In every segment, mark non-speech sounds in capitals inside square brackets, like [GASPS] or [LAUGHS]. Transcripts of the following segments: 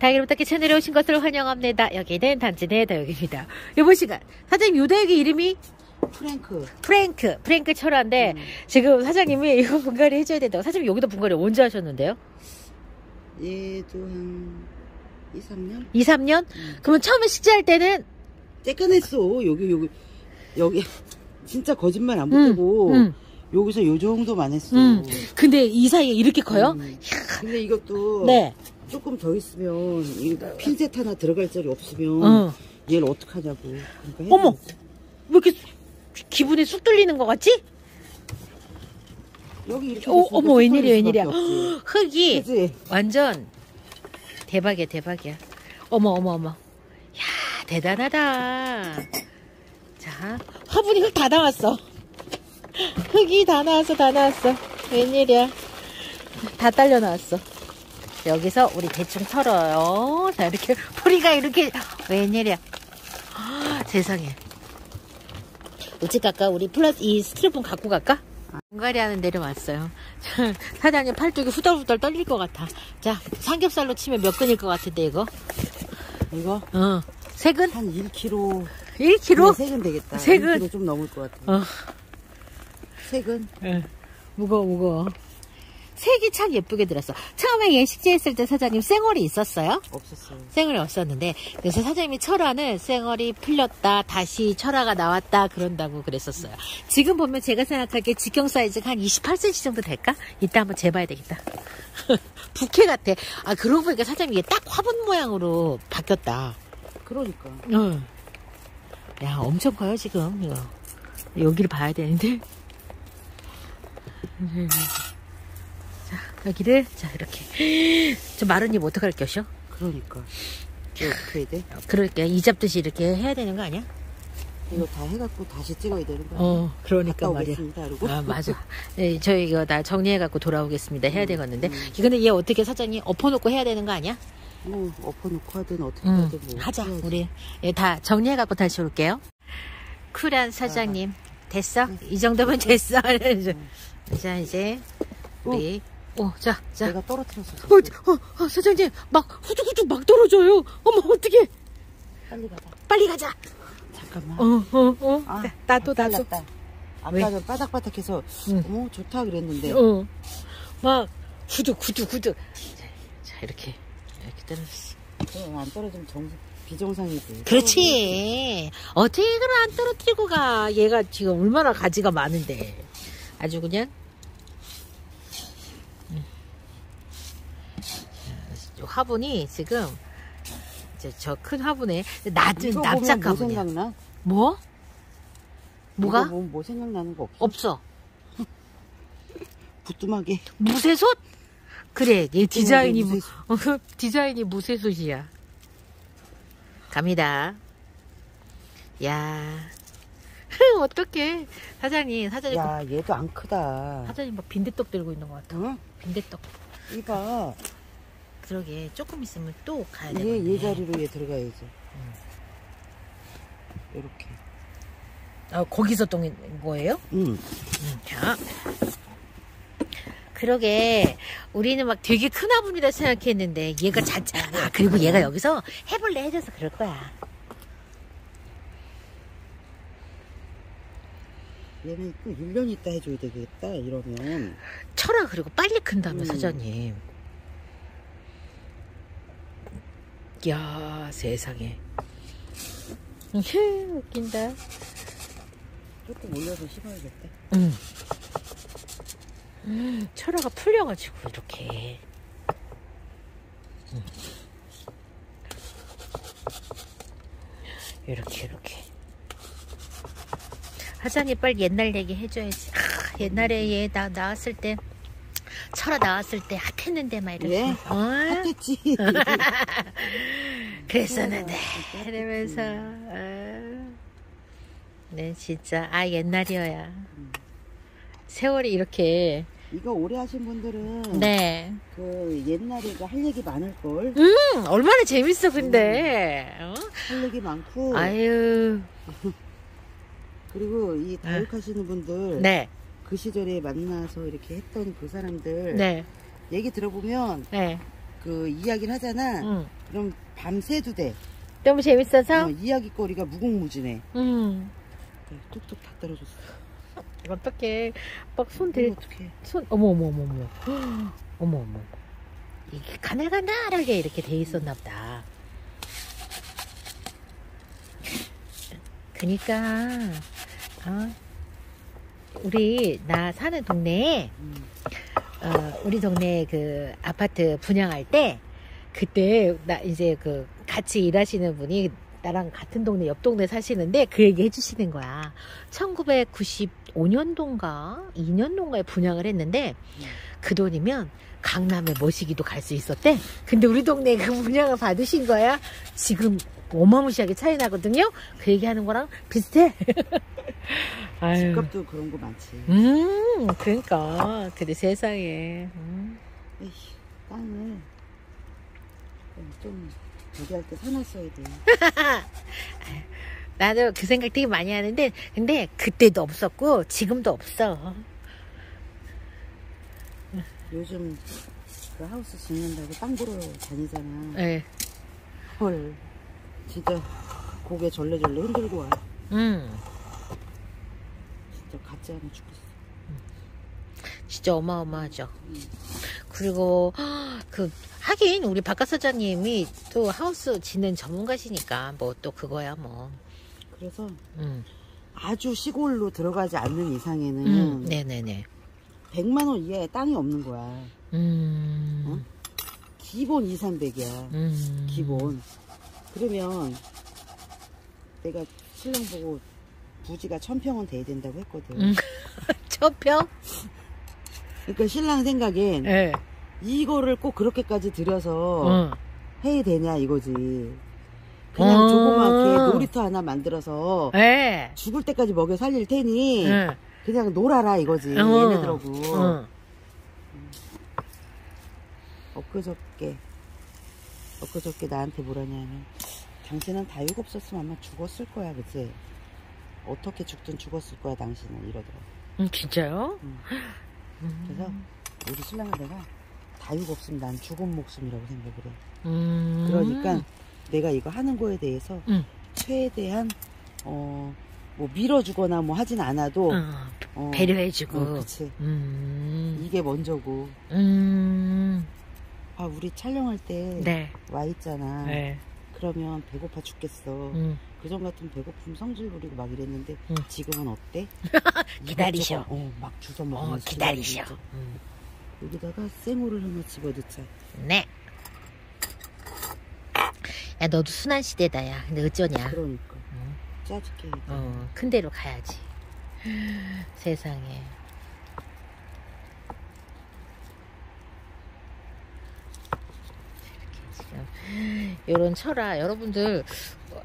다이기름 닦기 채널에 오신 것을 환영합니다. 여기는 단지네 다육입니다. 이번 시간 사장님 요 다육이 이름이 프랭크. 프랭크 프랭크 철화인데 음. 지금 사장님이 [LAUGHS] 이거 분갈이 해줘야 된다고 사장님 여기다 분갈이 언제 하셨는데요? 얘도 한 2, 3년? 2, 3년? 음. 그러면 처음에 식재할 때는 째꺼냈어. 여기, 여기, 여기. [LAUGHS] 진짜 거짓말 안 음, 붙고 음, 여기서 요 정도만 했어. 음. 근데 이 사이에 이렇게 커요? 음. 근데 이것도 네. 조금 더 있으면 이 핀셋 하나 들어갈 자리 없으면 어. 얘를 어떡하냐고. 그러니까 어머! 왜 이렇게 기분이 쑥 뚫리는 것 같지? 여기 이렇게 어, 어머 웬일이야 쑥 웬일이야. [GASPS] 흙이 그치? 완전 대박이야 대박이야 어머 어머 어머 야 대단하다 자 화분이 흙 다 나왔어 [GASPS] 흙이 다 나왔어 다 나왔어 웬일이야 다 딸려 나왔어 여기서 우리 대충 털어요 자 이렇게 뿌리가 이렇게 웬일이야 아, 세상에 어찌 갈까 우리 플러스 이 스티로폼 갖고 갈까? 분갈이 하는 데로 왔어요. [LAUGHS] 사장님 팔뚝이 후덜후덜 떨릴 것 같아. 자, 삼겹살로 치면 몇 근일 것 같은데, 이거? 이거 어. 세 근? 한 1kg. 1kg? 세근 되겠다. 세 근? 1kg 좀 넘을 것 같아. 어. 세근? 예. 무거워, 무거워. 색이 참 예쁘게 들었어. 처음에 얘 식재했을 때 사장님 쌩얼이 있었어요? 없었어요. 쌩얼이 없었는데, 그래서 사장님이 철화는 쌩얼이 풀렸다, 다시 철화가 나왔다, 그런다고 그랬었어요. 지금 보면 제가 생각하기에 직경 사이즈가 한 28cm 정도 될까? 이따 한번 재봐야 되겠다. [LAUGHS] 부캐 같아. 아, 그러고 보니까 사장님 이게 딱 화분 모양으로 바뀌었다. 그러니까. 응. 야, 엄청 커요, 지금, 이거. 여기를 봐야 되는데. [LAUGHS] 자, 여기를, 자, 이렇게. [GASPS] 저 마른 잎 어떡할 것이요? 그러니까. 이거 어떻게 해야 돼? 그럴게. 이 잡듯이 이렇게 해야 되는 거 아니야? 이거 다 해갖고 다시 찍어야 되는 거야. 어, 그러니까 말이야. 이러고. 아, 맞아. 네, 저희 이거 다 정리해갖고 돌아오겠습니다. 해야 되겠는데. 이거는 얘 어떻게 사장님 엎어놓고 해야 되는 거 아니야? 뭐 엎어놓고 하든 어떻게 응, 하든 뭐 하자. 해야지. 우리 얘다 정리해갖고 다시 올게요. 쿨한 사장님. 됐어? 이 정도면 됐어. [LAUGHS] 자, 이제, 우리, 오, 자, 자. 내가 떨어뜨렸어. 어, 어, 어, 사장님, 막, 후둑후둑 막 떨어져요. 어머, 어떡해. 빨리 가자. 빨리 가자. 잠깐만. 어, 어, 어. 아, 나, 나도, 안 나도. 아까 전 바닥바닥해서 응. 어머 좋다 그랬는데 어. 막, 후둑, 후둑, 후둑. 자, 자, 이렇게, 이렇게 떨어졌어. 그럼 안 떨어지면 정 비정상이지. 그렇지. 어떻게 그걸 안 떨어뜨리고 가. 얘가 지금 얼마나 가지가 많은데. 아주 그냥. 음. 자, 화분이 지금 저 큰 화분에 낮은 이거 납작 뭐 화분이야. 생각나? 뭐? 뭐가? 이거 뭐 생각나는 거 없어? 없어. 부뚜막에 무쇠솥? 그래, 얘 디자인이 무, 무쇠솥. 디자인이 무쇠솥이야. 갑니다. 야, [LAUGHS] 어떡해. 사장님, 사장님, 야 얘도 안 크다. 사장님 막 빈대떡 들고 있는 것 같아. 응? 빈대떡. 이봐 그러게, 조금 있으면 또 가야 얘, 되겠네. 얘 자리로 얘 들어가야지. 이렇게. 아, 거기서 똥인 거예요? 응. 음, 자. 그러게 우리는 막 되게 큰 화분이라 생각했는데 얘가 자자 아 그리고 얘가 여기서 해볼래 해줘서 그럴 거야 얘는 또 1년 있다 해줘야 되겠다 이러면 철아 그리고 빨리 큰다며 음. 사장님 야 세상에 휴, 웃긴다 조금 올려서 심어야겠다. 응. 음, 철화가 풀려가지고 이렇게 음. 이렇게 이렇게 하장이 빨리 옛날 얘기 해줘야지 아, 옛날에 얘 나 나왔을 때 철화 나왔을 때 핫했는데 막 이렇게 예? 어? 핫했지. [LAUGHS] 그랬었는데 이러면서 어. 네 진짜 아 옛날이어야 세월이 이렇게 이거 오래 하신 분들은 네 그 옛날에 그할 얘기 많을 걸. 음, 얼마나 재밌어, 근데. 어? 할 얘기 많고 아유, [LAUGHS] 그리고 이 다육 하시는 분들 네, 그 시절에 만나서 이렇게 했던 그 사람들 네, 얘기 들어보면 네. 그 이야기를 하잖아. 음, 그럼 밤새도 돼. 너무 재밌어서? 어, 이야기거리가 무궁무진해. 음. 네, 뚝뚝 다 떨어졌어. 어떡해. 막손 이거 들, 어떡해. 손, 어머, 어머, 어머, 어머. [GASPS] 어머, 어머. 이게 가늘가늘하게 이렇게 돼 있었나 보다. 그니까, 어, 우리, 나 사는 동네에, 음. 어, 우리 동네 그 아파트 분양할 때, 그때, 나 이제 그 같이 일하시는 분이 나랑 같은 동네, 옆 동네 사시는데 그 얘기 해주시는 거야. 1995년도인가? 2년도인가에 분양을 했는데, 음. 그 돈이면 강남에 모시기도 갈 수 있었대. 근데 우리 동네에 그 분양을 받으신 거야. 지금 어마무시하게 차이 나거든요. 그 얘기하는 거랑 비슷해. [LAUGHS] 집값도 그런 거 많지. 음, 그러니까. 근데 세상에. 음. 에이, 땅을 좀 저기 할 때 사놨어야 돼. [LAUGHS] 나도 그 생각 되게 많이 하는데, 근데 그때도 없었고, 지금도 없어. 요즘 그 하우스 짓는다고 땅 보러 다니잖아. 예. 헐, 진짜 고개 절레절레 흔들고 와. 음. 진짜 같지 않아 죽겠어. 진짜 어마어마하죠. 그리고 그 하긴 우리 바깥 사장님이 또 하우스 짓는 전문가시니까 뭐 또 그거야 뭐. 그래서 음. 아주 시골로 들어가지 않는 이상에는 음. 네네네. 100만 원 이하의 땅이 없는 거야. 음. 어? 기본 2, 300이야. 음. 기본. 그러면 내가 신랑 보고 부지가 천평은 돼야 된다고 했거든. 음. [LAUGHS] 첫평? 그러니까 신랑 생각엔 예. 이거를 꼭 그렇게까지 들여서 어. 해야 되냐 이거지. 그냥 어. 조그맣게 놀이터 하나 만들어서 예. 죽을 때까지 먹여 살릴 테니 예. 그냥 놀아라 이거지 어. 얘네들하고 어. 엊그저께 엊그저께 나한테 뭐라냐면 당신은 다육 없었으면 아마 죽었을 거야 그치 어떻게 죽든 죽었을 거야 당신은 이러더라고 음, 진짜요? 그래서 우리 신랑은 내가 다육 없으면 난 죽은 목숨이라고 생각을 해 음. 그러니까 내가 이거 하는 거에 대해서 음. 최대한 어 뭐 밀어주거나 뭐 하진 않아도 어, 어, 배려해주고. 어, 그치 음. 이게 먼저고 음. 아 우리 촬영할 때와 네. 있잖아 네. 그러면 배고파 죽겠어 음. 그전 같은 배고픔 성질 부리고 막 이랬는데 음. 지금은 어때? [LAUGHS] 기다리셔. 어, 막 주워 어, 먹으면 기다리셔. 음. 여기다가 생우를 하나 집어넣자 네. 야, 너도 순한 시대다, 야. 근데 어쩌냐. 그러니까 응. 짜증게 해야 돼. 어, 큰 데로 가야지. [LAUGHS] 세상에. 이렇게 지금 요런 철화 여러분들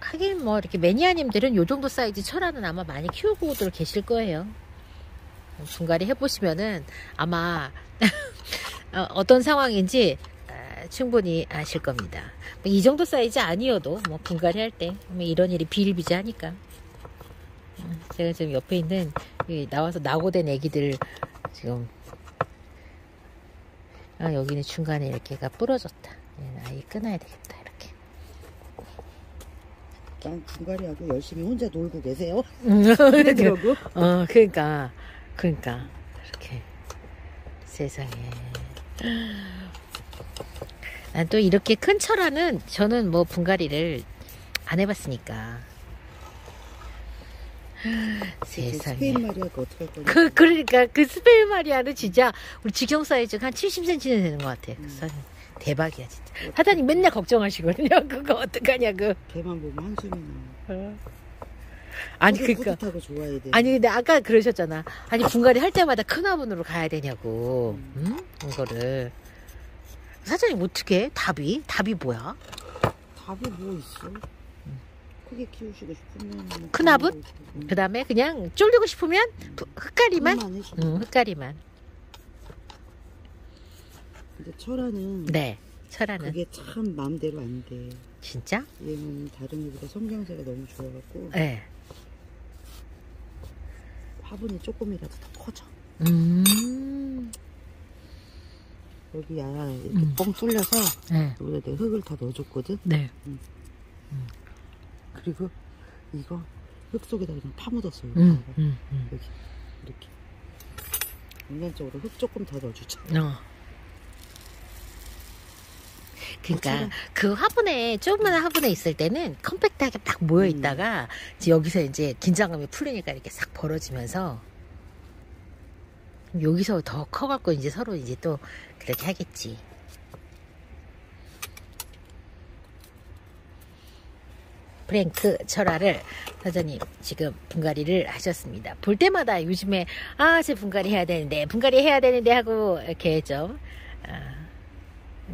하긴 뭐 이렇게 매니아님들은 요 정도 사이즈 철화는 아마 많이 키우고들 계실 거예요. 분갈이 해보시면은 아마 [LAUGHS] 어, 어떤 상황인지 아, 충분히 아실 겁니다. 뭐이 정도 사이즈 아니어도 뭐 분갈이 할때 뭐 이런 일이 비일비재하니까. 음, 제가 지금 옆에 있는 이 나와서 낙오된 애기들 지금 아 여기는 중간에 이렇게가 부러졌다. 얘는 아예 끊어야 되겠다 이렇게. 난 분갈이하고 열심히 혼자 놀고 계세요 [LAUGHS] 음, 그러고 어, 그러니까, 그러니까 이렇게 세상에. 난 또 이렇게 큰 철화는 저는 뭐 분갈이를 안 해봤으니까. 세상에. 스페인 마리아가 어떻게 할 거냐 그, 그러니까 그 스페인 마리아는 진짜 우리 직영 사이즈가 한 70cm는 되는 것 같아. 그 음. 사- 대박이야 진짜. 사장님 맨날 걱정하시거든요. [LAUGHS] 그거 어떡하냐고. 걔만 보면 한숨이 나요 아니 뿌듯- 그니까. 아니 근데 아까 그러셨잖아. 아니 분갈이 할 때마다 큰 화분으로 가야 되냐고. 응? 이거를 사장님 어떻게? 답이? 답이 뭐야? 답이 뭐 있어 크게 키우시고 싶으면 뭐큰 화분? 응. 그 다음에 그냥 쫄리고 싶으면 부- 흙가리만? 응, 흙가리만. 근데 철화는 네. 철화는 그게 참 마음대로 안 돼 진짜? 얘는 다른 애보다 성경세가 너무 좋아갖고 네. 화분이 조금이라도 더 커져 음. 여기 야 이렇게 음. 뻥 뚫려서 네. 여기다 내가 흙을 더 넣어줬거든. 네. 그리고 이거 흙 속에다 그냥 파묻었어요. 음, 음, 음. 여기 이렇게. 인간적으로 흙 조금 더 넣어주자. 어. 그러니까 그 화분에 조그만 화분에 있을 때는 컴팩트하게 딱 모여 있다가 이제 여기서 이제 긴장감이 풀리니까 이렇게 싹 벌어지면서 여기서 더 커갖고 이제 서로 이제 또 그렇게 하겠지. 프랭크 철화를 사장님 지금 분갈이를 하셨습니다. 볼 때마다 요즘에 아, 제 분갈이 해야 되는데 분갈이 해야 되는데 하고 이렇게 좀 아,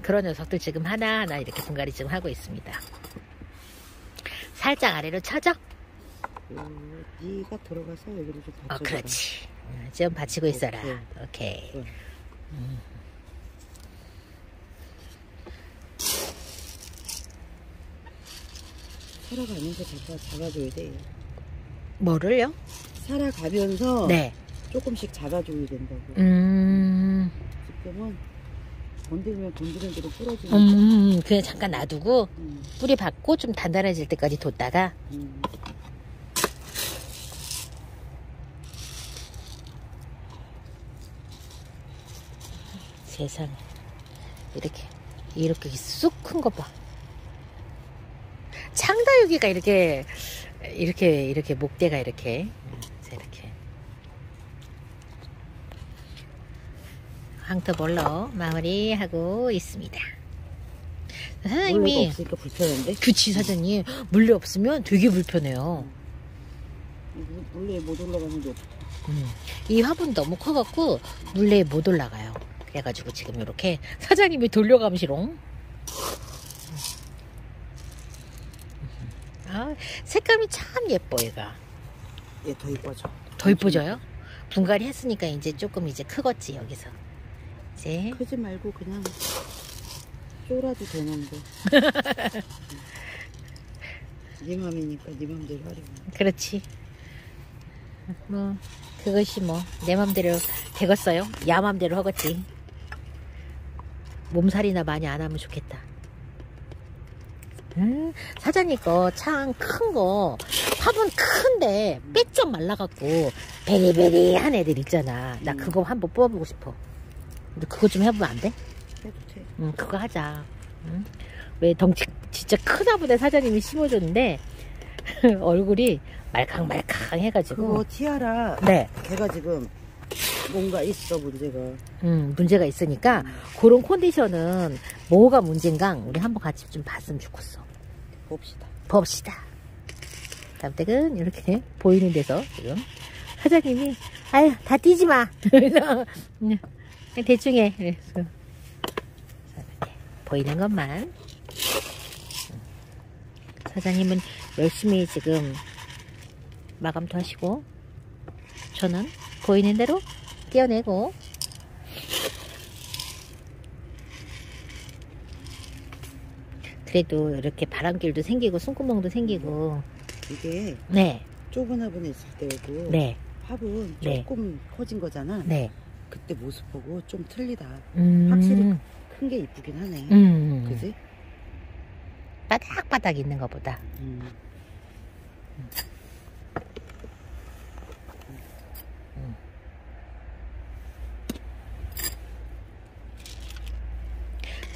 그런 녀석들 지금 하나하나 이렇게 분갈이 지금 하고 있습니다. 살짝 아래로 쳐져? 어, 네가 들어가서 여기를 좀 어, 받쳐줘. 그렇지. 어, 좀 받치고 있어라. 오케이. 오케이. 좋아. 살아가면서 잡아, 잡아줘야 돼. 뭐를요? 살아가면서 네. 조금씩 잡아줘야 된다고. 음, 지금은 건드리면 건드리는 대로 부러지니까. 음, 그냥 잠깐 놔두고 음, 뿌리 받고 좀 단단해질 때까지 뒀다가 음. 세상에 이렇게 이렇게 쑥 큰 거 봐. 창다육이가 이렇게 이렇게 이렇게 목대가 이렇게 이렇게 황토볼로 마무리하고 있습니다. 사장님이 없으니까 불편한데? 그치 사장님 물레 없으면 되게 불편해요. 물- 물레에 못 올라가는 게 없어. 음, 이 화분 너무 커갖고 물레에 못 올라가요. 그래가지고 지금 이렇게 사장님이 돌려감시롱. 아, 색감이 참 예뻐 얘가. 얘더 이뻐져. 더 이뻐져요? 분갈이 했으니까 이제 조금 이제 크겠지 여기서. 이제 크지 말고 그냥 쫄아도 되는데. [LAUGHS] 네 맘이니까 네 맘대로 하려고. 그렇지. 뭐 그것이 뭐 내 맘대로 되겠어요. 야 맘대로 하겠지. 몸살이나 많이 안 하면 좋겠다. 음, 사장님 거참큰거 화분 큰데 빽쩍 말라갖고 베리베리한 애들 있잖아. 나 음. 그거 한번 뽑아보고 싶어. 근데 그거 좀 해보면 안 돼? 해도 돼. 응, 그거 하자. 응? 왜 덩치 진짜 큰 화분에 사장님이 심어줬는데 [LAUGHS] 얼굴이 말캉말캉 해가지고 그거 티아라 네, 걔가 지금 뭔가 있어 문제가. 음, 문제가 있으니까 그런 컨디션은 뭐가 문제인가 우리 한번 같이 좀 봤으면 좋겠어. 봅시다. 봅시다. 담댁은 이렇게 보이는 데서 지금 사장님이 아유 다 뛰지 마. [LAUGHS] 대충 해. 그래서 보이는 것만 사장님은 열심히 지금 마감도 하시고 저는 보이는 대로 떼어내고 그래도 이렇게 바람길도 생기고 숨구멍도 생기고 이게 네, 좁은 화분에 있을 때고 네, 화분 네. 조금 커진 거잖아. 네. 그때 모습 보고 좀 틀리다. 음, 확실히 큰 게 이쁘긴 하네. 음, 그지? 바닥바닥 있는 것보다. 음.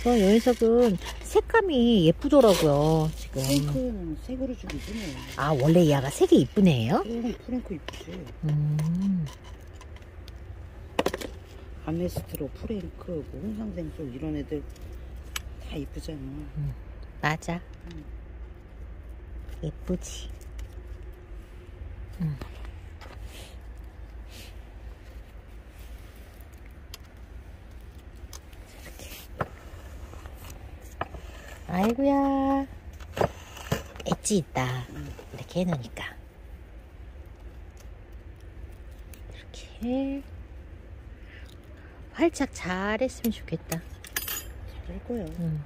저 녀석은 색감이 예쁘더라고요, 지금. 프랭크는 색으로 좀 이쁘네. 아, 원래 이 아가 색이? 프랭- 프랭크 이쁘지. 음, 아메스트로 프랭크, 뭐 홍상생솔 이런 애들 다 이쁘잖아. 맞아. 음. 예쁘지. 음. 아이고야. 엣지 있다. 이렇게 해놓으니까. 이렇게. 활짝 잘 했으면 좋겠다. 잘할 거야. 음.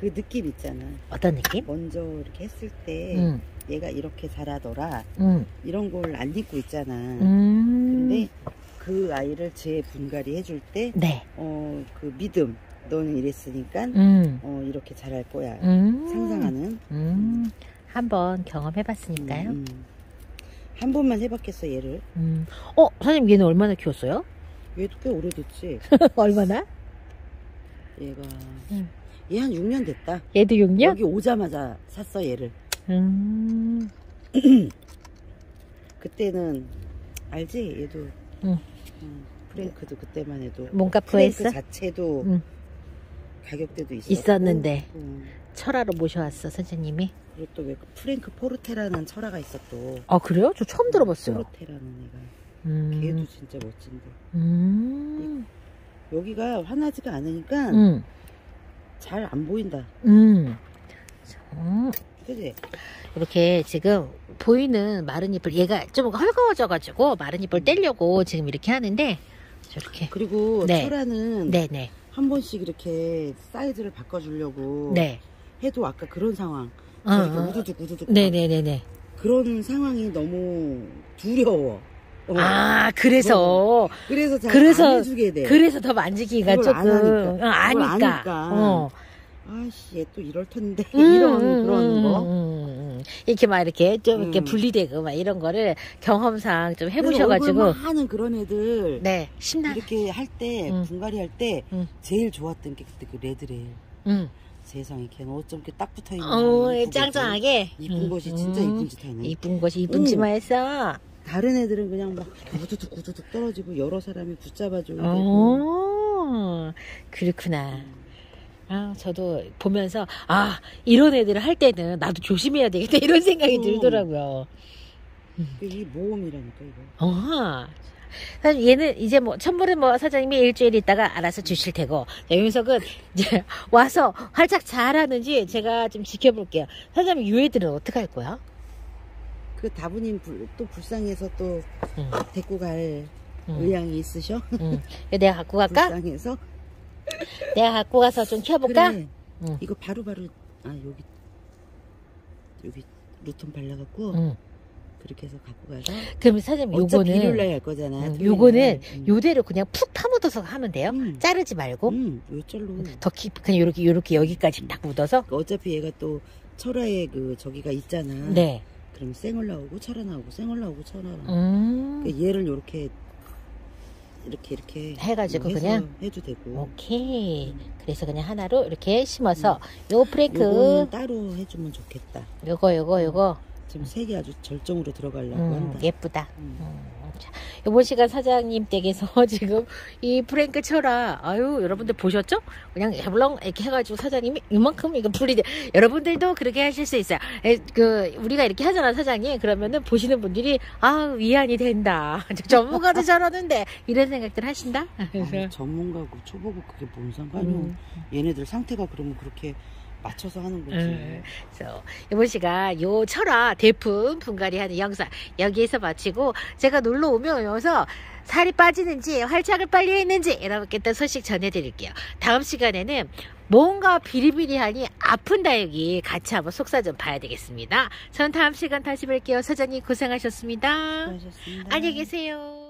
그 느낌 있잖아. 어떤 느낌? 먼저 이렇게 했을 때 음, 얘가 이렇게 자라더라. 음, 이런 걸 안 입고 있잖아. 음. 근데 그 아이를 재 분갈이 해줄 때, 네. 어, 그 믿음. 너는 이랬으니까, 음. 어, 이렇게 잘할 거야. 음. 상상하는. 음. 한번 경험해봤으니까요. 한 번만 해봤겠어, 얘를. 음. 어, 사장님 얘는 얼마나 키웠어요? 얘도 꽤 오래됐지. [LAUGHS] 얼마나? 얘가. 음. 얘한 6년 됐다. 얘도 6년? 여기 오자마자 샀어, 얘를. 음. [CLEARS THROAT] 그때는, 알지? 얘도. 응. 음, 프랭크도 그때만 해도. 뭔가 프랭크 부했어? 자체도 음. 가격대도 있었고. 있었는데. 음. 철화로 모셔왔어, 선생님이. 그리고 또왜 프랭크 포르테라는 철화가 있었또. 아, 그래요? 저 처음 들어봤어요. 포르테라는 애가. 음. 걔도 진짜 멋진데. 음. 여기가 환하지가 않으니까 음. 잘안 보인다. 음. 음. 그지? 이렇게 지금 보이는 마른 잎을 얘가 좀 헐거워져 가지고 마른 잎을 떼려고 지금 이렇게 하는데 저렇게 그리고 네. 철화는 네네 한 번씩 이렇게 사이즈를 바꿔주려고 네 해도 아까 그런 상황. 어, 저렇게 어. 우두둑 우두둑. 네네네네 그런 상황이 너무 두려워. 어. 아 그래서 그래서 잘 그래서-. 그래서 더 만지기가 그걸 안 조금 하니까. 어, 아니까 아니까. 어. 아씨, 얘 또 이럴 텐데. [LAUGHS] 음, 이런 음, 그런 음, 거. 음, 음. 이렇게 막 이렇게 좀 이렇게 음. 분리되고 막 이런 거를 경험상 좀 해보셔가지고 하는 그런 애들 네 신나 이렇게 할때 음. 분갈이 할때 음. 제일 좋았던 게 그때 그 레드레일 음. 세상에 걔는 어쩜 이렇게 딱 붙어 있는 어 짱짱하게 이쁜 음, 것이 진짜 음. 이쁜 짓 하네 이쁜 것이 이쁜지만 했어 다른 애들은 그냥 막 우두둑 우두둑 떨어지고 여러 사람이 붙잡아줘야 되고 어, 그렇구나. 아, 저도 보면서, 아, 이런 애들을 할 때는 나도 조심해야 되겠다, 이런 생각이 음. 들더라고요. 이 모험이라니까 이거 어, 사실 얘는 이제 뭐, 천물은 뭐 사장님이 일주일 있다가 알아서 주실 테고, 자, 윤석은 이제 [LAUGHS] 와서 활짝 잘하는지 제가 좀 지켜볼게요. 사장님, 이 애들은 어떻게 할 거야? 그 다부님 불- 또 불쌍해서 또 응, 데리고 갈 응, 의향이 있으셔 응. 이거 내가 갖고 갈까? 불쌍해서 내가 갖고 가서 좀 켜볼까? 그래 응. 이거 바로 바로 아 여기 여기 루톤 발라갖고 응. 그렇게 해서 갖고 가서 그럼 사장님, 요거는. 일요일날 할 거잖아 음. 요거는 음. 요대로 그냥 푹 파묻어서 하면 돼요. 음. 자르지 말고 음, 요절로 더 깊이 그냥 요렇게 요렇게 여기까지 딱 묻어서 어차피 얘가 또 철화에 그 저기가 있잖아 네. 그럼 생얼 나오고 철화 나오고 생얼 나오고 철화 나오고 음. 그러니까 얘를 요렇게 이렇게 이렇게 해가지고 그냥? 해도 되고 오케이. 그래서 그냥 하나로 이렇게 심어서 요 프랭크 요거는 따로 해주면 좋겠다 요거 요거 요거 지금 색이 아주 절정으로 들어가려고 음, 한다 예쁘다. 음. 음, 자, 이번 시간 사장님 댁에서 [LAUGHS] 지금 이 프랭크 철아, 아유, 여러분들 보셨죠? 그냥 해블렁 이렇게 해가지고 사장님이 이만큼 이거 분리돼. 여러분들도 그렇게 하실 수 있어요. 에, 그, 우리가 이렇게 하잖아, 사장님. 그러면은 보시는 분들이, 아, 위안이 된다. [LAUGHS] 전문가도 저러는데, 이런 생각들 하신다? 아니, [LAUGHS] 전문가고 초보고 그게 뭔 상관이야 음. 얘네들 상태가 그러면 그렇게 맞춰서 하는 거지 음. 그래서 이번 시간 요 철화 대품 분갈이 하는 영상 여기에서 마치고 제가 놀러 오면서 살이 빠지는지 활착을 빨리 했는지 여러분께 또 소식 전해드릴게요. 다음 시간에는 뭔가 비리비리하니 아픈 다육이 같이 한번 속사 좀 봐야 되겠습니다. 전 다음 시간 다시 뵐게요. 사장님 고생하셨습니다. 수고하셨습니다. 안녕히 계세요.